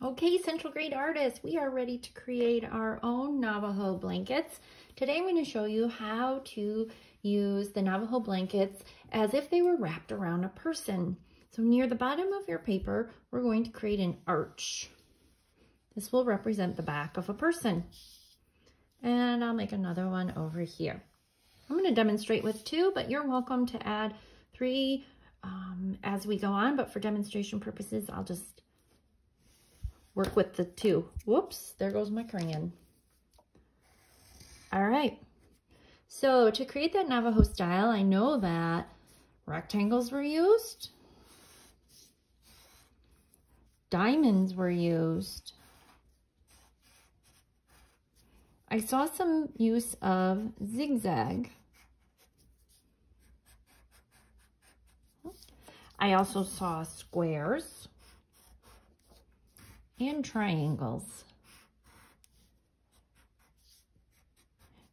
Okay, Central Grade artists, we are ready to create our own Navajo blankets. Today I'm going to show you how to use the Navajo blankets as if they were wrapped around a person. So near the bottom of your paper, we're going to create an arch. This will represent the back of a person. And I'll make another one over here. I'm going to demonstrate with two, but you're welcome to add three um, as we go on. But for demonstration purposes, I'll just work with the two. Whoops, there goes my crayon. All right. So to create that Navajo style, I know that rectangles were used. Diamonds were used. I saw some use of zigzag. I also saw squares and triangles.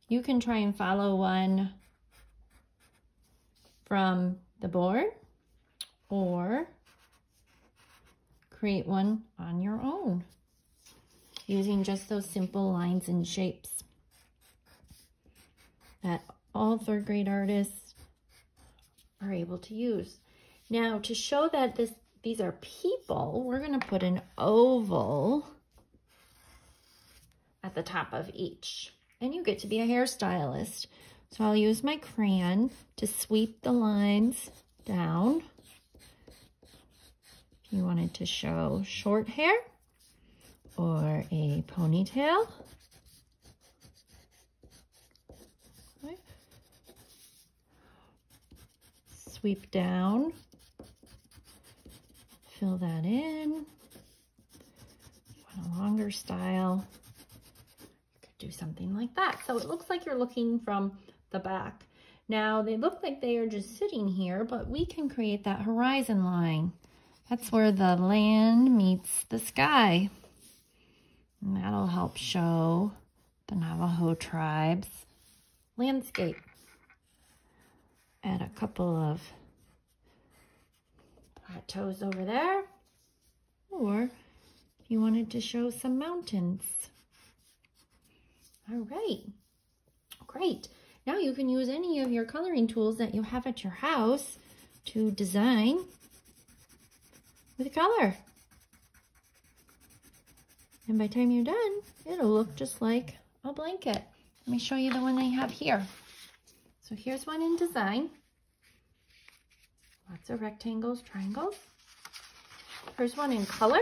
You can try and follow one from the board or create one on your own using just those simple lines and shapes that all third grade artists are able to use. Now to show that this these are people, we're going to put an oval at the top of each. And you get to be a hairstylist. So I'll use my crayon to sweep the lines down. If you wanted to show short hair or a ponytail. Sweep down fill that in. Want a longer style, you could do something like that. So it looks like you're looking from the back. Now they look like they are just sitting here, but we can create that horizon line. That's where the land meets the sky. And that'll help show the Navajo tribe's landscape. Add a couple of toes over there. Or if you wanted to show some mountains. All right, great. Now you can use any of your coloring tools that you have at your house to design with color. And by the time you're done, it'll look just like a blanket. Let me show you the one I have here. So here's one in design. Lots of rectangles, triangles. Here's one in color.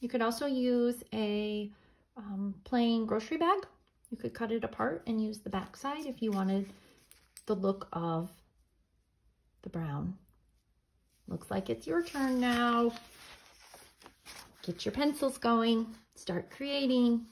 You could also use a um, plain grocery bag. You could cut it apart and use the back side if you wanted the look of the brown. Looks like it's your turn now. Get your pencils going. Start creating.